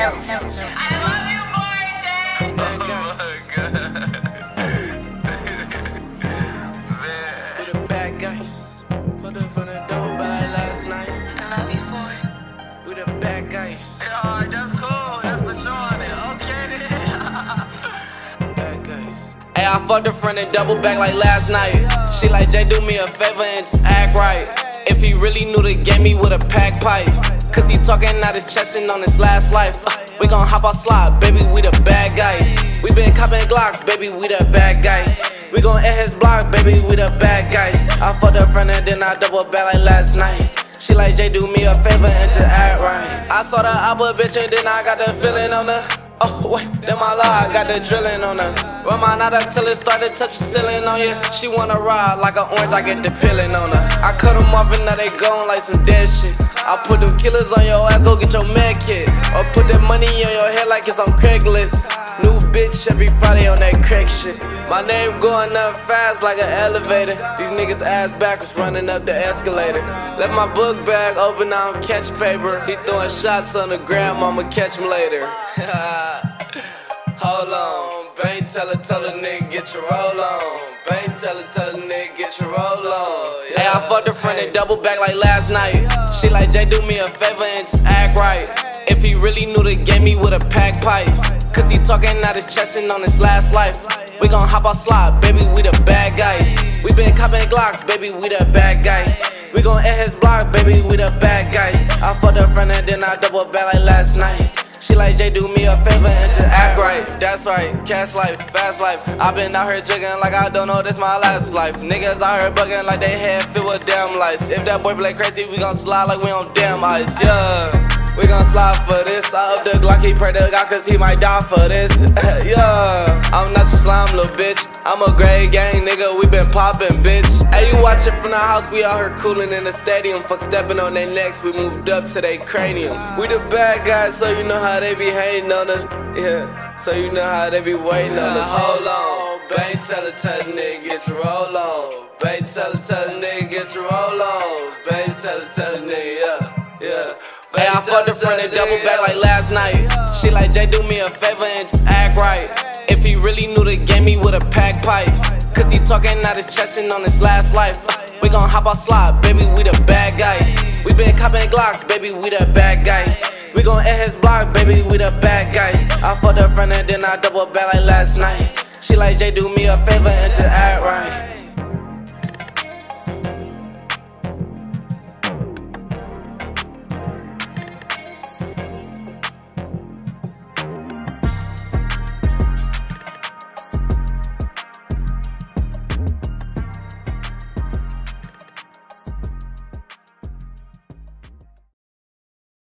I love you, boy, Jay. We the bad guys. Put it from the door, but I last night. I love you for it. We the bad guys. Alright, oh, that's cool. That's for sure. Then. Okay, then. Bad guys. Hey, I fucked a friend and double back like last night. She like, Jay, do me a favor and just act right. If he really knew the game, he would've packed pipes. Cause he talking out his chest and on his last life. Uh, we gon' hop out slide, baby, we the bad guys. We been copping Glocks, baby, we the bad guys. We gon' hit his block, baby, we the bad guys. I fucked a friend and then I double back like last night. She like, Jay, do me a favor and just act right. I saw the Abba bitch and then I got the feeling on her. Oh, wait, then my lie, I got the drilling on her. Knot up till it started touch the ceiling on you. She wanna ride like an orange, I get the peeling on her. I now they gone like some dead shit. I put them killers on your ass, go get your med kit. Or put that money on your head like it's on Craigslist. New bitch every Friday on that crack shit. My name going up fast like an elevator. These niggas ass backwards running up the escalator. Left my book bag open, now I'm catch paper. He throwing shots on the ground, I'ma catch him later. Hold on, bang, tell her, tell her nigga get your roll on. Bang, tell her, tell her nigga get your roll on. I fucked a friend and double back like last night. She like, Jay, do me a favor and just act right. If he really knew the game, he would've packed pipes. Cause he talking out his chest and on his last life. We gon' hop out slide, baby, we the bad guys. We been copping Glocks, baby, we the bad guys. We gon' hit his block, baby, we the bad guys. I fucked a friend and then I double back like last night. She like Jay, do me a favor and just act right. That's right, cash life, fast life. i been out here jigging like I don't know this my last life. Niggas out here bugging like they head filled with damn lights. If that boy play crazy, we gon' slide like we on damn ice. Yeah. We gon' slide for this. I up the Glock, he pray to God cause he might die for this. yeah, I'm not your slime, little bitch. I'm a great gang nigga, we been poppin', bitch. Hey, you watchin' from the house, we out here coolin' in the stadium. Fuck steppin' on their necks, we moved up to their cranium. We the bad guys, so you know how they be hating on us. Yeah, so you know how they be waiting on us. Hold on, bang, tell her, tell the nigga, get roll on. Bang, tell her, tell the nigga, get your roll on. Bang, tell her, tell nigga. Hey, I fucked a friend and double back like last night. She like, Jay, do me a favor and just act right. If he really knew the game, he would've packed pipes. Cause he talking out his chest and on his last life. We gon' hop out slide, baby, we the bad guys. We been copping Glocks, baby, we the bad guys. We gon' hit his block, baby, we the bad guys. I fucked a friend and then I double back like last night. She like, Jay, do me a favor and just act right.